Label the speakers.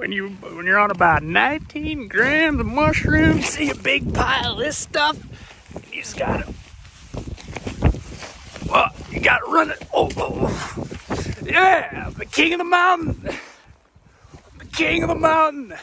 Speaker 1: when you when you're on about 19 grams of mushrooms, you see a big pile of this stuff, you just gotta well, you gotta run it. Oh, oh, oh. yeah, the king of the mountain, the king of the mountain.